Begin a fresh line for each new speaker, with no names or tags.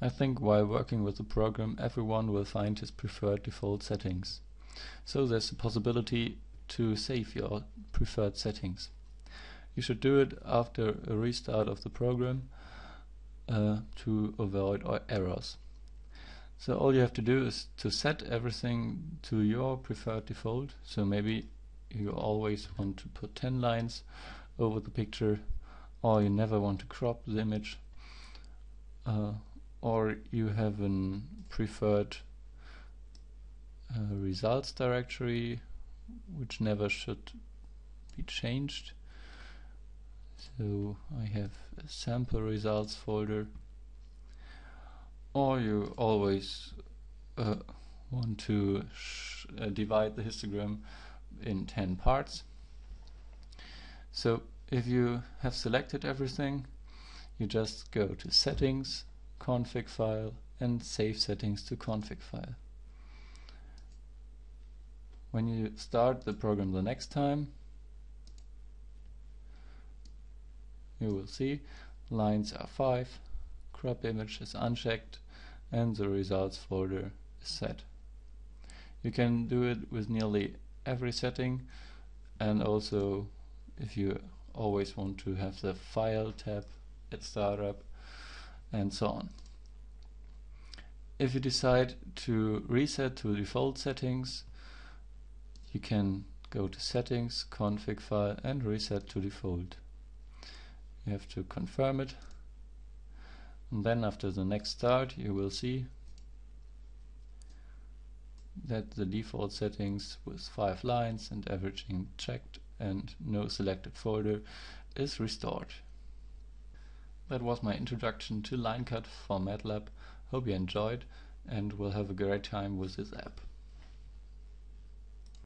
I think while working with the program everyone will find his preferred default settings. So there's the possibility to save your preferred settings. You should do it after a restart of the program uh, to avoid errors. So all you have to do is to set everything to your preferred default. So maybe you always want to put 10 lines over the picture or you never want to crop the image uh, or you have a preferred uh, results directory which never should be changed. So I have a sample results folder. Or you always uh, want to uh, divide the histogram in 10 parts. So if you have selected everything you just go to settings config file and save settings to config file. When you start the program the next time you will see lines are 5 crop image is unchecked and the results folder is set. You can do it with nearly every setting and also if you always want to have the file tab at startup and so on. If you decide to reset to default settings you can go to settings config file and reset to default. You have to confirm it. And then after the next start you will see that the default settings with 5 lines and everything checked and no selected folder is restored. That was my introduction to LineCut for MATLAB. Hope you enjoyed and will have a great time with this app.